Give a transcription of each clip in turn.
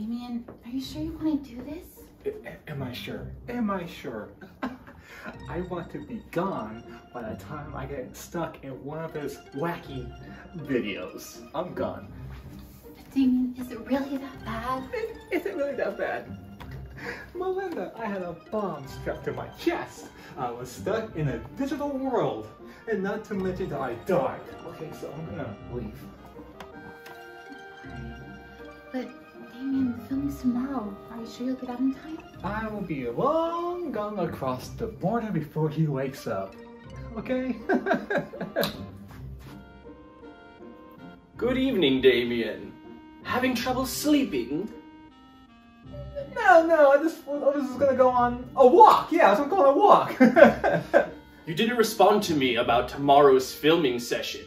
Damian, are you sure you want to do this? Am I sure? Am I sure? I want to be gone by the time I get stuck in one of those wacky videos. I'm gone. Damian, is it really that bad? Is it really that bad? Melinda, I had a bomb strapped to my chest. I was stuck in a digital world. And not to mention that I died. Okay, so I'm gonna leave. But Damian, the film is tomorrow. Are you sure you'll get out in time? I will be long gone across the border before he wakes up. Okay? Good evening, Damian. Having trouble sleeping? no, no, I just, I was just gonna go on a walk. Yeah, I was gonna go on a walk. You didn't respond to me about tomorrow's filming session.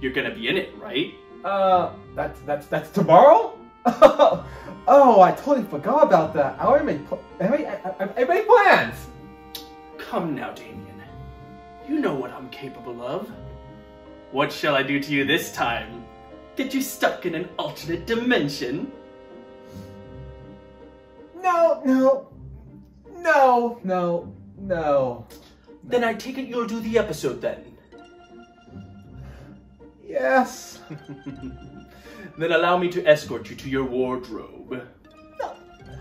You're gonna be in it, right? uh, that's, that's, that's tomorrow? oh, I totally forgot about that. I already made, pl- I made, I, I, I made plans. Come now, Damian. You know what I'm capable of. What shall I do to you this time? Get you stuck in an alternate dimension? No, no, no, no, no. Then I take it you'll do the episode then. Yes. Then allow me to escort you to your wardrobe. No,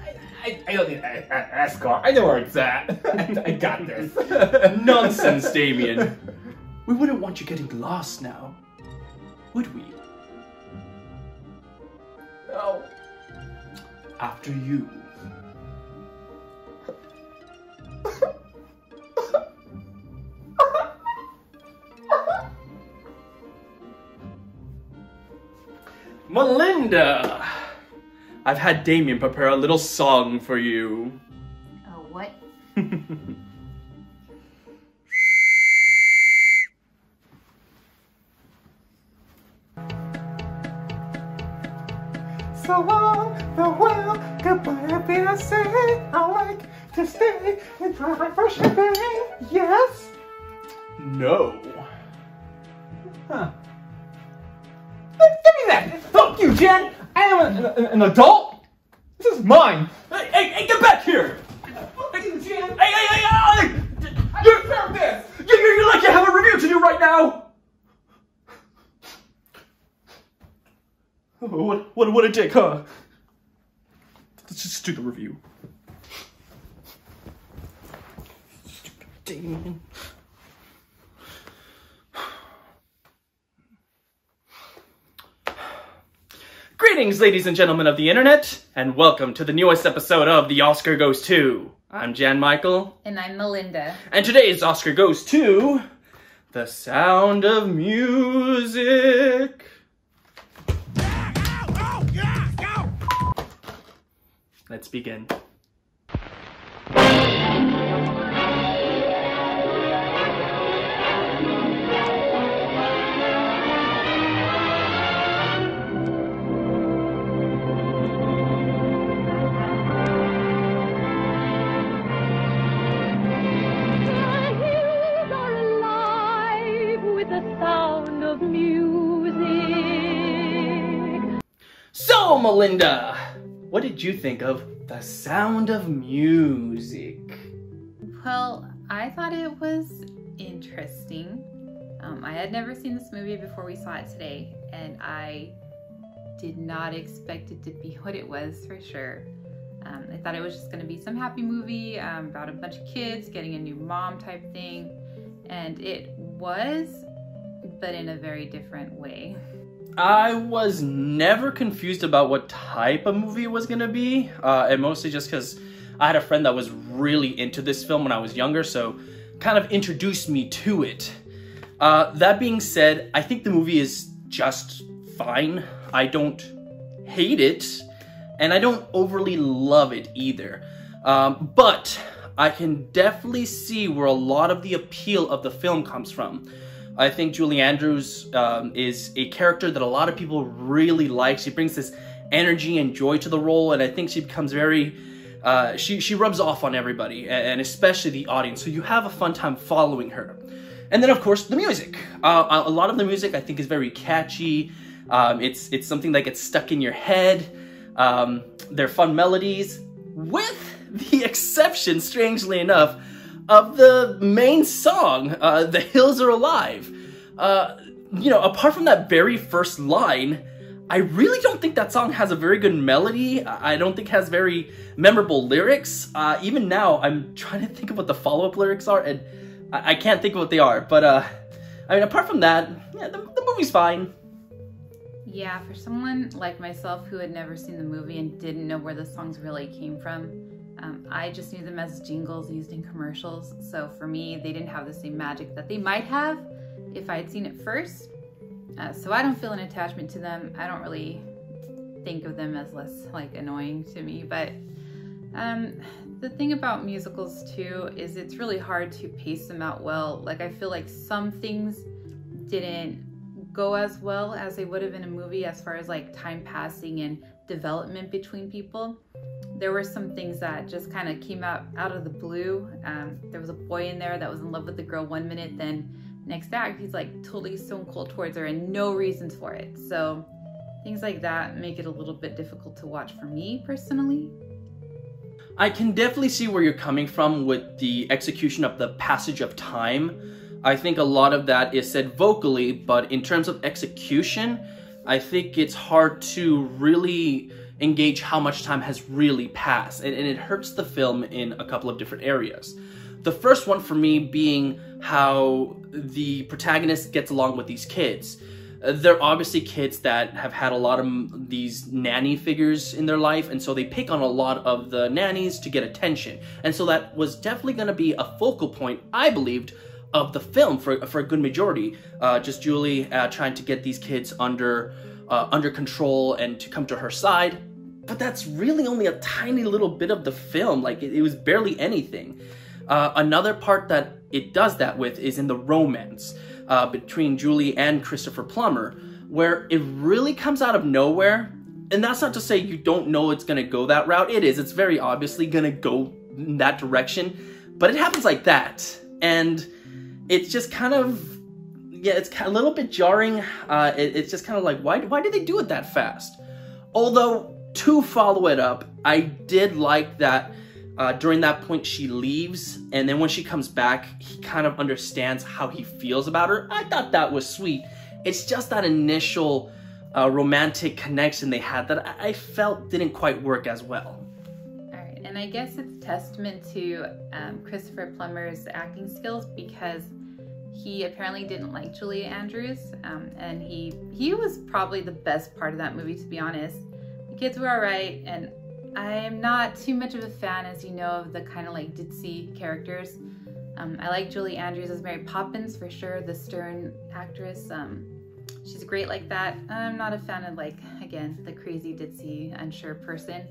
I, I, I don't need escort. I know where it's at. I, I got this. Nonsense, Damian. We wouldn't want you getting lost now, would we? No. After you. Melinda! I've had Damian prepare a little song for you. Oh, what? So long, farewell, goodbye, I've been say. I like to stay and try my first champagne. Yes. no. Jen. I am an, an, an adult. This is mine. Hey, hey, hey, get back here! Fuck you, Jen. Hey, hey, hey, hey! I You're, deserve this. you're, you're like you have a review to do right now! Oh, What, what, what a dick, huh? Let's just do the review. Stupid Damian. Greetings, ladies and gentlemen of the internet, and welcome to the newest episode of The Oscar Goes To. I'm Jan Michael, And I'm Melinda. and today's Oscar goes to The Sound of Music. Let's begin. Melinda, what did you think of The Sound of Music? Well, I thought it was interesting. Um, I had never seen this movie before we saw it today, and I did not expect it to be what it was for sure. Um, I thought it was just going to be some happy movie um, about a bunch of kids getting a new mom type thing, and it was, but in a very different way. I was never confused about what type of movie it was gonna be, uh, and mostly just because I had a friend that was really into this film when I was younger, so kind of introduced me to it. Uh, that being said, I think the movie is just fine. I don't hate it, and I don't overly love it either. Um, but I can definitely see where a lot of the appeal of the film comes from. I think Julie Andrews um, is a character that a lot of people really like. She brings this energy and joy to the role, and I think she becomes very. Uh, she she rubs off on everybody, and especially the audience. So you have a fun time following her. And then of course the music. Uh, a lot of the music I think is very catchy. Um, it's it's something that gets stuck in your head. Um, they're fun melodies, with the exception, strangely enough, of the main song, uh, "The Hills Are Alive." Uh, you know, apart from that very first line, I really don't think that song has a very good melody. I don't think has very memorable lyrics. Uh, even now, I'm trying to think of what the follow-up lyrics are, and I, I can't think of what they are. But uh, I mean, apart from that, yeah, the, the movie's fine. Yeah, for someone like myself who had never seen the movie and didn't know where the songs really came from, um, I just knew them as jingles used in commercials. So for me, they didn't have the same magic that they might have if I had seen it first. Uh, so I don't feel an attachment to them. I don't really think of them as less like annoying to me. But um, the thing about musicals too is it's really hard to pace them out well. Like I feel like some things didn't go as well as they would have in a movie as far as like time passing and development between people. There were some things that just kind of came out out of the blue. Um, there was a boy in there that was in love with the girl one minute, then next act he's like totally stone cold towards her and no reasons for it so things like that make it a little bit difficult to watch for me personally i can definitely see where you're coming from with the execution of the passage of time i think a lot of that is said vocally but in terms of execution i think it's hard to really engage how much time has really passed and, and it hurts the film in a couple of different areas the first one for me being how the protagonist gets along with these kids. Uh, they're obviously kids that have had a lot of these nanny figures in their life, and so they pick on a lot of the nannies to get attention. And so that was definitely going to be a focal point, I believed, of the film for, for a good majority. Uh, just Julie uh, trying to get these kids under uh, under control and to come to her side. But that's really only a tiny little bit of the film. Like it, it was barely anything. Uh, another part that it does that with is in the romance uh, between Julie and Christopher Plummer, where it really comes out of nowhere. And that's not to say you don't know it's gonna go that route. It is. It's very obviously gonna go in that direction, but it happens like that, and it's just kind of yeah, it's a little bit jarring. Uh, it, it's just kind of like why why did they do it that fast? Although to follow it up, I did like that uh, during that point, she leaves, and then when she comes back, he kind of understands how he feels about her. I thought that was sweet. It's just that initial uh, romantic connection they had that I felt didn't quite work as well. All right, and I guess it's testament to um, Christopher Plummer's acting skills because he apparently didn't like Julia Andrews, um, and he he was probably the best part of that movie, to be honest. The kids were alright, and I'm not too much of a fan, as you know, of the kind of like ditzy characters. Um, I like Julie Andrews as Mary Poppins for sure, the stern actress. Um, she's great like that. I'm not a fan of like, again, the crazy ditzy, unsure person.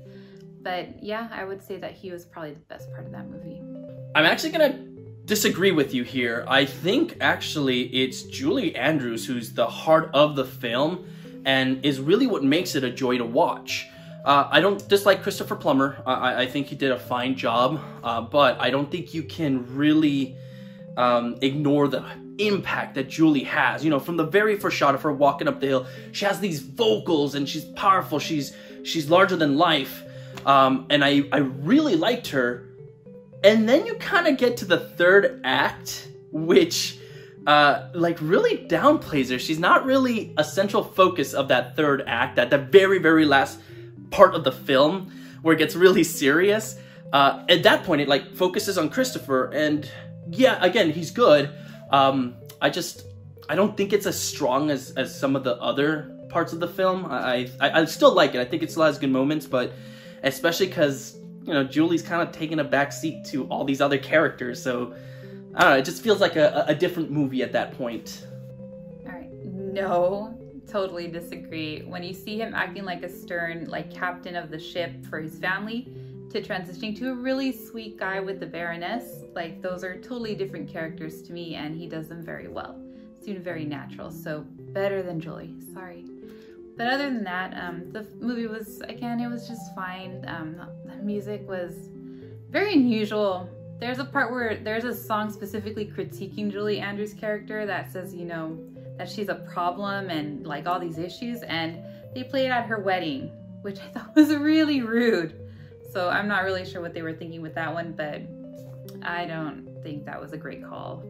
But yeah, I would say that he was probably the best part of that movie. I'm actually gonna disagree with you here. I think actually it's Julie Andrews who's the heart of the film and is really what makes it a joy to watch. Uh, I don't dislike Christopher Plummer. I, I, think he did a fine job, uh, but I don't think you can really um, ignore the impact that Julie has. You know, from the very first shot of her walking up the hill, she has these vocals and she's powerful. She's she's larger than life, um, and I I really liked her. And then you kind of get to the third act, which. Uh, like really downplays her. She's not really a central focus of that third act. At the very, very last part of the film where it gets really serious. Uh, at that point, it like focuses on Christopher, and yeah, again, he's good. Um, I just I don't think it's as strong as as some of the other parts of the film. I I, I still like it. I think it still has good moments, but especially because you know Julie's kind of taking a back seat to all these other characters, so I don't know. It just feels like a, a different movie at that point. All right, no totally disagree. When you see him acting like a stern, like captain of the ship for his family, to transitioning to a really sweet guy with the Baroness, like those are totally different characters to me, and he does them very well. Seemed very natural, so better than Julie. Sorry. But other than that, um, the movie was again, it was just fine. Um, the music was very unusual. There's a part where there's a song specifically critiquing Julie Andrews' character that says, you know, that she's a problem and like all these issues and they played it at her wedding which I thought was really rude. So I'm not really sure what they were thinking with that one, but I don't think that was a great call.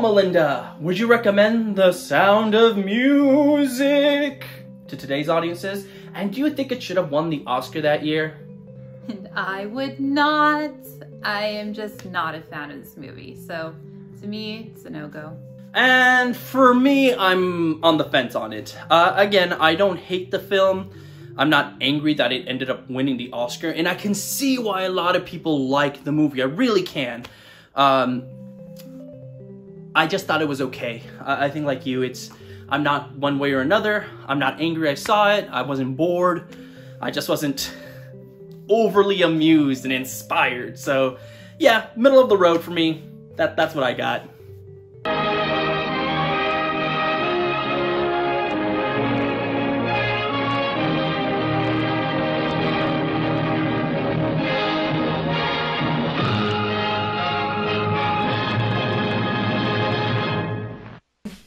Melinda, would you recommend The Sound of Music to today's audiences? And do you think it should have won the Oscar that year? And I would not. I am just not a fan of this movie. So to me, it's a no-go. And for me, I'm on the fence on it. Uh, again, I don't hate the film. I'm not angry that it ended up winning the Oscar, and I can see why a lot of people like the movie. I really can. Um, I just thought it was okay. I, I think, like you, it's I'm not one way or another. I'm not angry I saw it. I wasn't bored. I just wasn't overly amused and inspired. So, yeah, middle of the road for me. That that's what I got.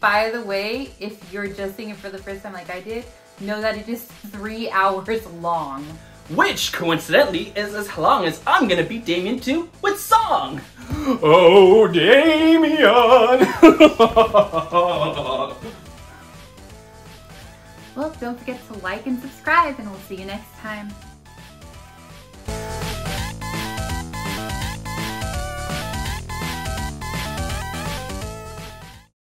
By the way, if you're just seeing it for the first time like I did, know that it is three hours long. Which, coincidentally, is as long as I'm gonna beat Damian to with song! Oh, Damian! Well, don't forget to like and subscribe, and we'll see you next time.